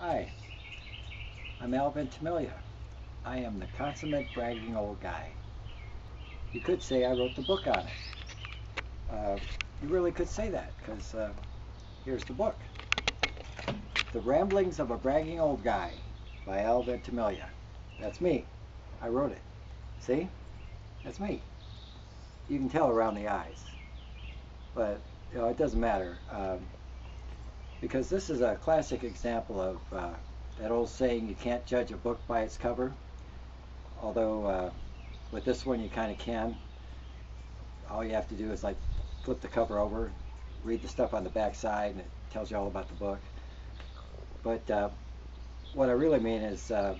Hi, I'm Al Ventimiglia. I am the consummate bragging old guy. You could say I wrote the book on it. Uh, you really could say that because uh, here's the book. The Ramblings of a Bragging Old Guy by Al Ventimiglia. That's me. I wrote it. See? That's me. You can tell around the eyes. But you know, it doesn't matter. Um, because this is a classic example of uh, that old saying, you can't judge a book by its cover. Although uh, with this one you kind of can. All you have to do is like flip the cover over, read the stuff on the back side, and it tells you all about the book. But uh, what I really mean is, uh,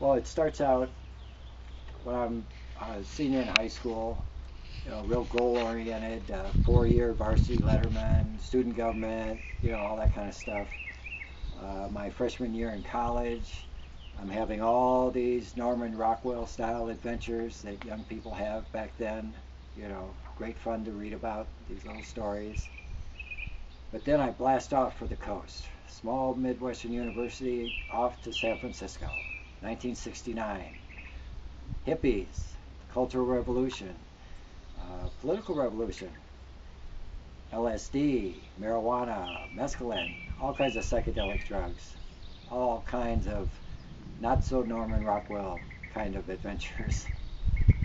well, it starts out when I'm a senior in high school, you know, real goal-oriented, uh, four-year varsity letterman, student government, you know, all that kind of stuff. Uh, my freshman year in college, I'm having all these Norman Rockwell-style adventures that young people have back then. You know, great fun to read about these little stories. But then I blast off for the coast. Small Midwestern University off to San Francisco, 1969. Hippies, Cultural Revolution, uh, political revolution, LSD, marijuana, mescaline, all kinds of psychedelic drugs, all kinds of not so Norman Rockwell kind of adventures.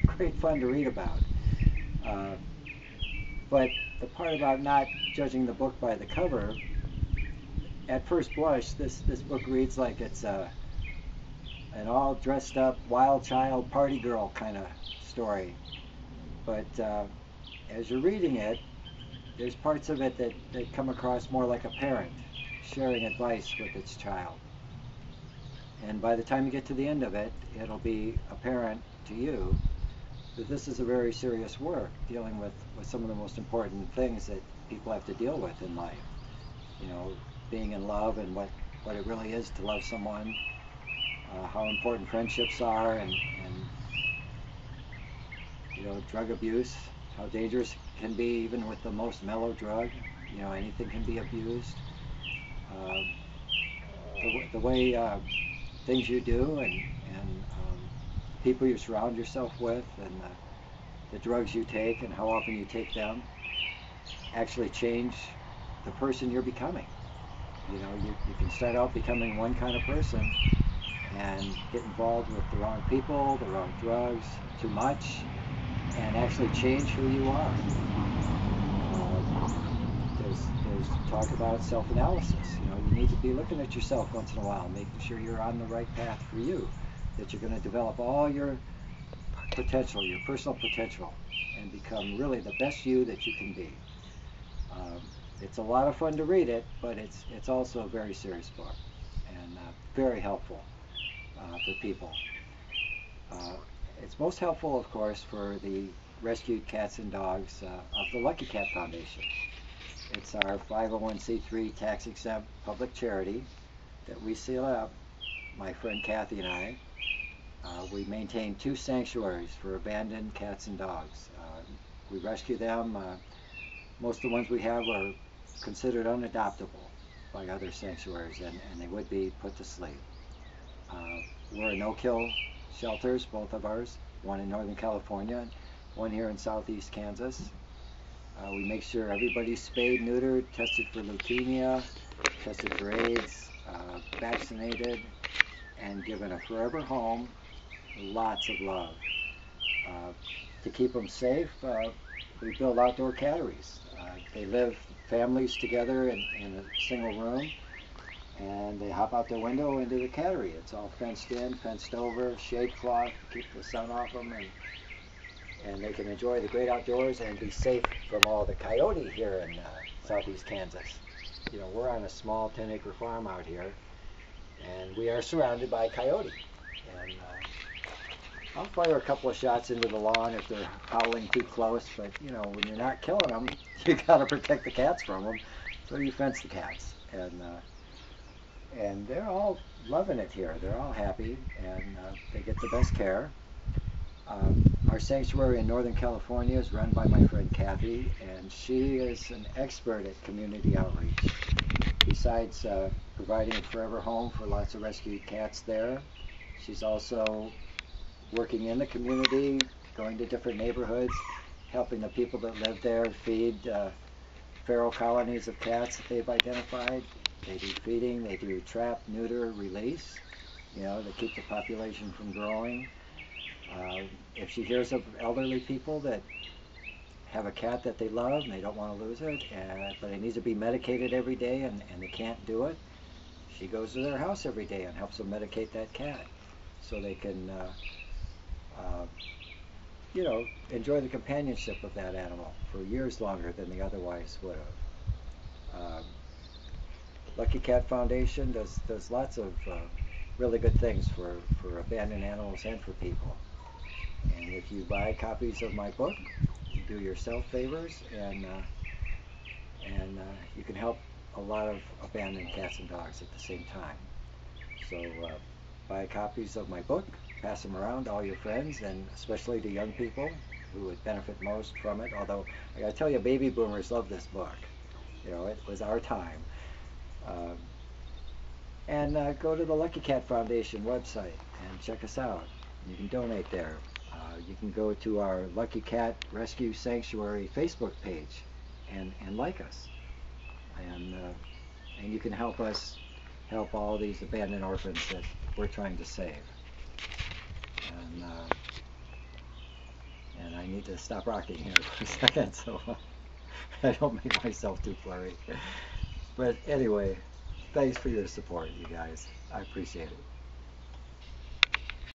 Great fun to read about. Uh, but the part about not judging the book by the cover, at first blush, this, this book reads like it's a, an all dressed up wild child party girl kind of story. But uh, as you're reading it, there's parts of it that, that come across more like a parent sharing advice with its child. And by the time you get to the end of it, it'll be apparent to you that this is a very serious work dealing with, with some of the most important things that people have to deal with in life. You know, being in love and what, what it really is to love someone, uh, how important friendships are, and, drug abuse, how dangerous it can be even with the most mellow drug. You know, anything can be abused. Uh, the, the, way uh, things you do and, and um, people you surround yourself with and the, the drugs you take and how often you take them actually change the person you're becoming. You know, you, you can start out becoming one kind of person and get involved with the wrong people, the wrong drugs, too much, and actually change who you are. There's, there's talk about self-analysis. You know, you need to be looking at yourself once in a while, making sure you're on the right path for you, that you're going to develop all your potential, your personal potential, and become really the best you that you can be. Um, it's a lot of fun to read it, but it's it's also a very serious book and uh, very helpful uh, for people. Uh, it's most helpful, of course, for the rescued cats and dogs uh, of the Lucky Cat Foundation. It's our 501c3 tax exempt public charity that we seal up, my friend Kathy and I. Uh, we maintain two sanctuaries for abandoned cats and dogs. Uh, we rescue them. Uh, most of the ones we have are considered unadoptable by other sanctuaries and, and they would be put to sleep. Uh, we're a no-kill shelters, both of ours, one in Northern California, and one here in Southeast Kansas. Uh, we make sure everybody's spayed, neutered, tested for leukemia, tested for AIDS, uh, vaccinated, and given a forever home, lots of love. Uh, to keep them safe, uh, we build outdoor catteries. Uh, they live families together in, in a single room and they hop out the window into the cattery. It's all fenced in, fenced over, shade cloth keep the sun off them, and and they can enjoy the great outdoors and be safe from all the coyote here in uh, southeast Kansas. You know, we're on a small 10-acre farm out here, and we are surrounded by coyote. And uh, I'll fire a couple of shots into the lawn if they're howling too close, but you know, when you're not killing them, you got to protect the cats from them, so you fence the cats. And uh, and they're all loving it here. They're all happy, and uh, they get the best care. Um, our sanctuary in Northern California is run by my friend Kathy, and she is an expert at community outreach. besides uh, providing a forever home for lots of rescued cats there, she's also working in the community, going to different neighborhoods, helping the people that live there feed uh, feral colonies of cats that they've identified. They do feeding, they do trap, neuter, release, you know, to keep the population from growing. Uh, if she hears of elderly people that have a cat that they love and they don't want to lose it, and, but it needs to be medicated every day and, and they can't do it, she goes to their house every day and helps them medicate that cat so they can, uh, uh, you know, enjoy the companionship of that animal for years longer than they otherwise would have. Um, Lucky Cat Foundation does does lots of uh, really good things for, for abandoned animals and for people. And if you buy copies of my book, you do yourself favors, and uh, and uh, you can help a lot of abandoned cats and dogs at the same time. So uh, buy copies of my book, pass them around to all your friends, and especially to young people who would benefit most from it. Although I got to tell you, baby boomers love this book. You know, it was our time. Um, and uh, go to the Lucky Cat Foundation website and check us out. You can donate there. Uh, you can go to our Lucky Cat Rescue Sanctuary Facebook page and, and like us. And, uh, and you can help us help all these abandoned orphans that we're trying to save. And, uh, and I need to stop rocking here for a second so I don't make myself too flurry. But anyway, thanks for your support, you guys. I appreciate it.